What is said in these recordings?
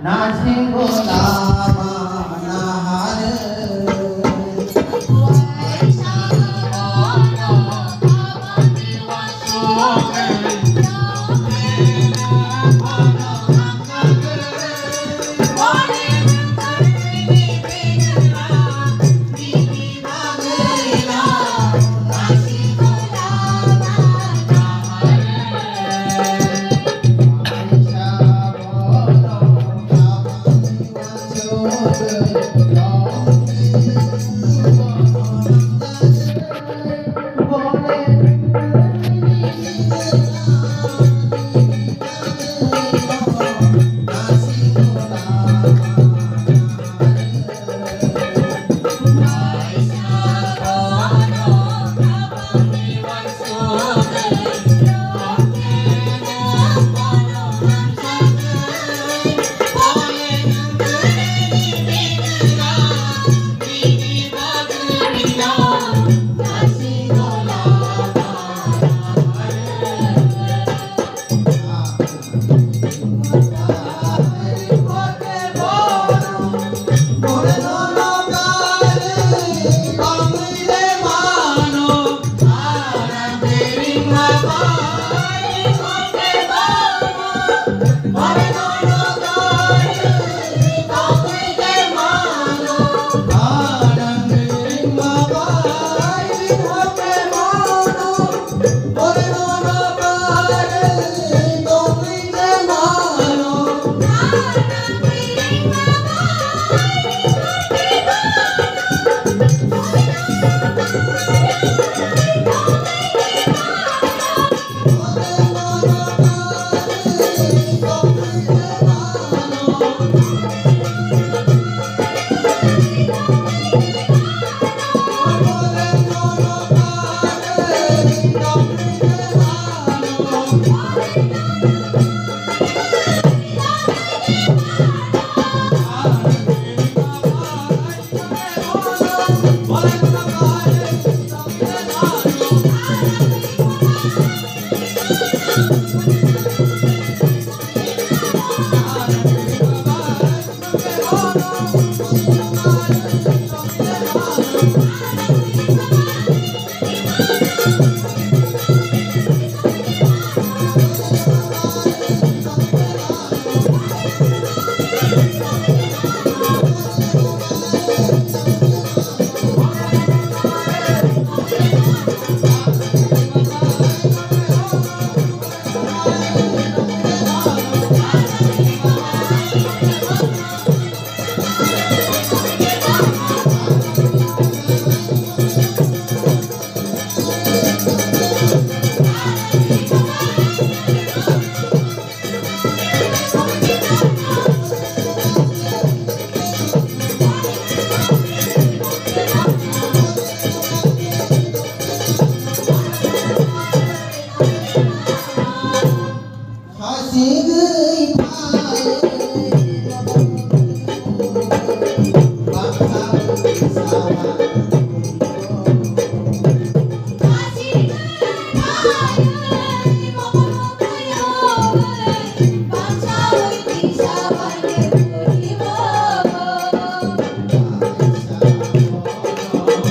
那经过那。フフフフ。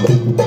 Música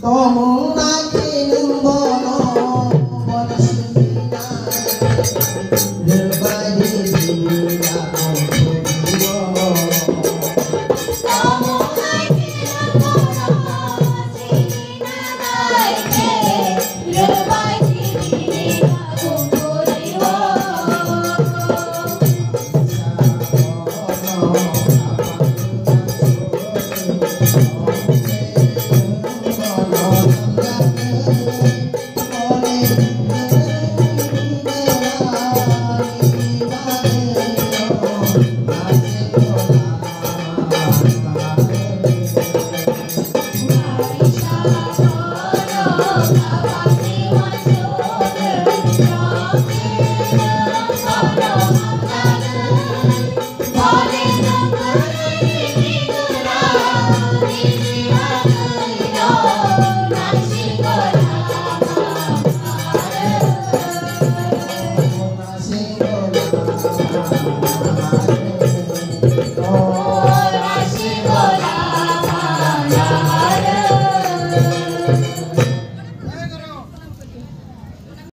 Tomo